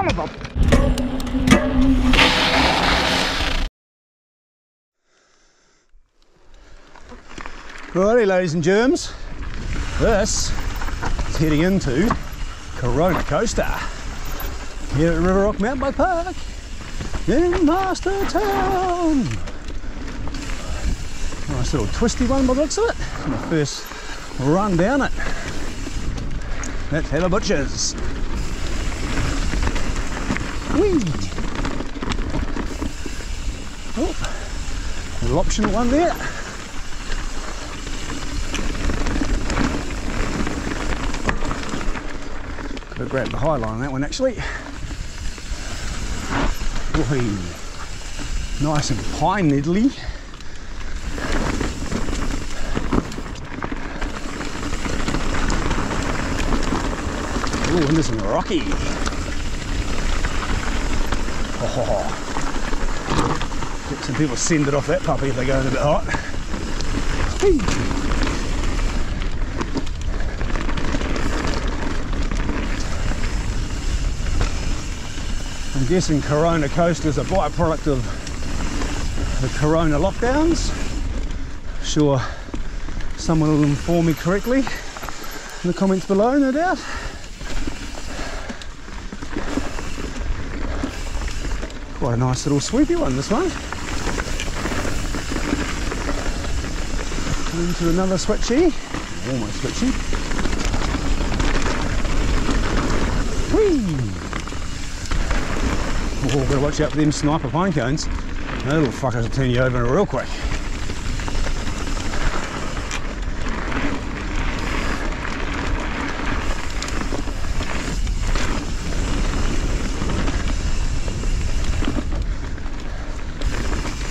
son of a... Righty, ladies and germs. This is heading into Corona Coaster here at Rivenrock Mountain Bike Park in Masterton. Nice little twisty one by the looks of it. My first run down it. Let's have a butcher's. Whee! Oh, little optional one there. Could have grabbed the high line on that one actually. Whee! Nice and pine needly. Ooh, and this is rocky. Oh. Get some people send it off that puppy if they're going a bit hot. I'm guessing Corona Coast is a byproduct of the Corona lockdowns. Sure, someone will inform me correctly in the comments below, no doubt. Quite a nice little sweepy one, this one. Into another switchy, almost switchy. Whee! Oh, better watch out for them sniper pine cones. Those little fuckers will turn you over real quick.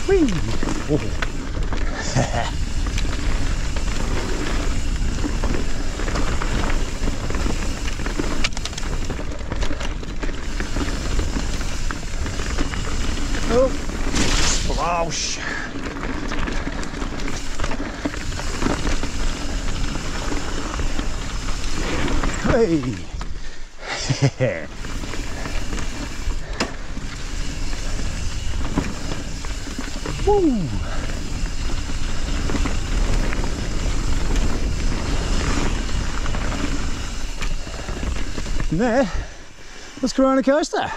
Whee! Oh. Hey. Woo. And there was Corona Coaster.